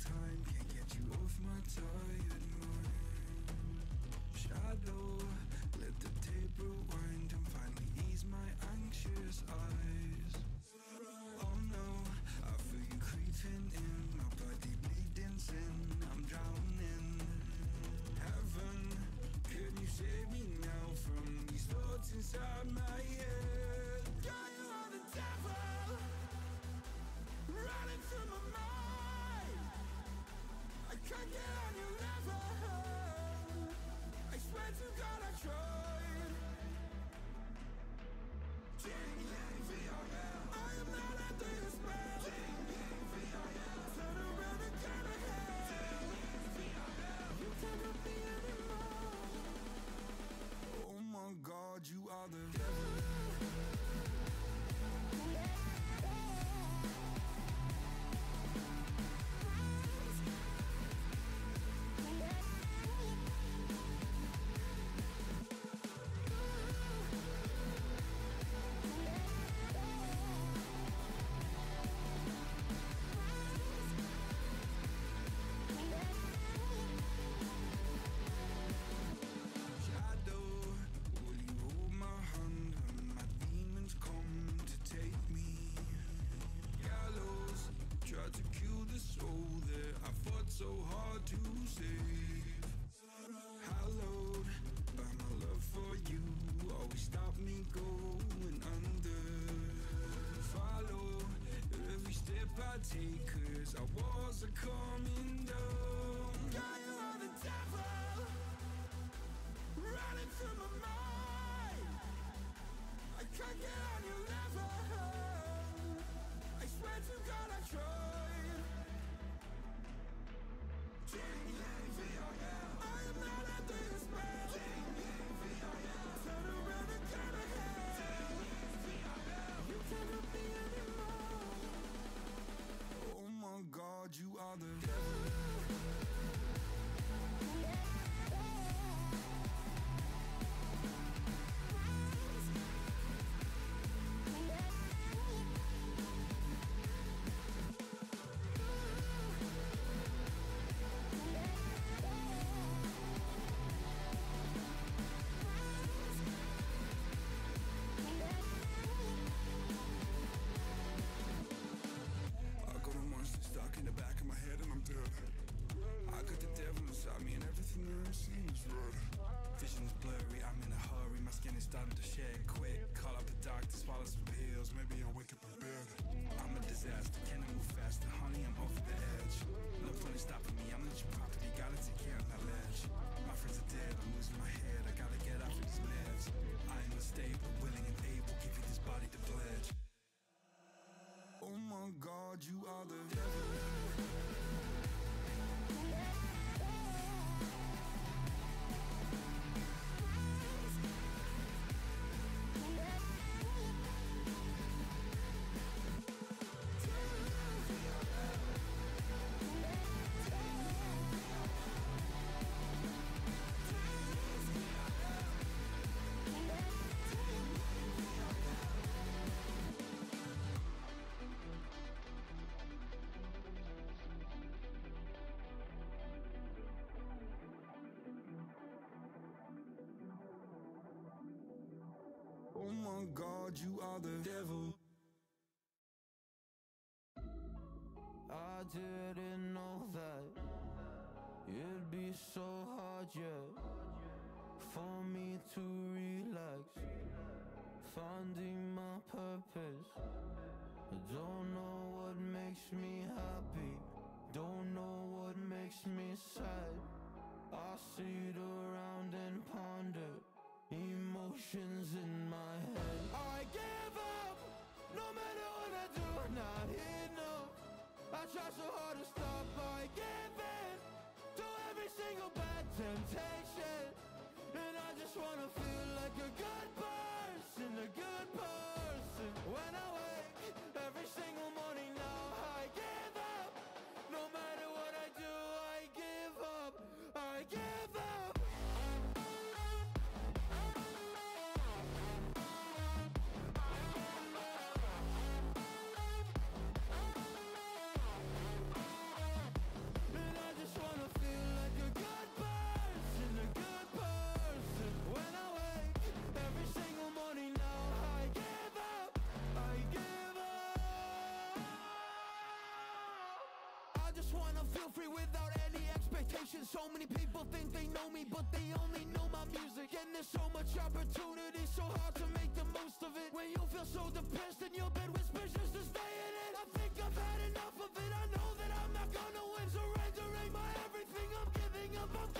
time can't get you off my tired mind. Shadow, let the tape rewind and finally ease my anxious eyes. Oh no, I feel you creeping in, my body bleeding sin. I'm drowning. Heaven, can you save me now from these thoughts inside my head? Soul that I fought so hard to save. Hallowed by my love for you, always stop me going under. Follow every step I take, cause our walls are coming down. I'm in a hurry, my skin is starting to shed quick. Call up the doctor, swallow some pills, maybe I'll wake up in bed. I'm a disaster, can I move faster? Honey, I'm off the edge. No point in stopping me, I'm not your property, gotta Oh my God, you are the devil. I didn't know that it'd be so hard, yeah, for me to relax, finding my purpose. I don't know what makes me happy, don't know what makes me sad. I sit feel free without any expectations. So many people think they know me But they only know my music. And there's so much opportunity So hard to make the most of it. When you feel so depressed in your bed Whispers just to stay in it. I think I've had enough of it. I know that I'm not gonna win Surrendering my everything I'm giving up. I'm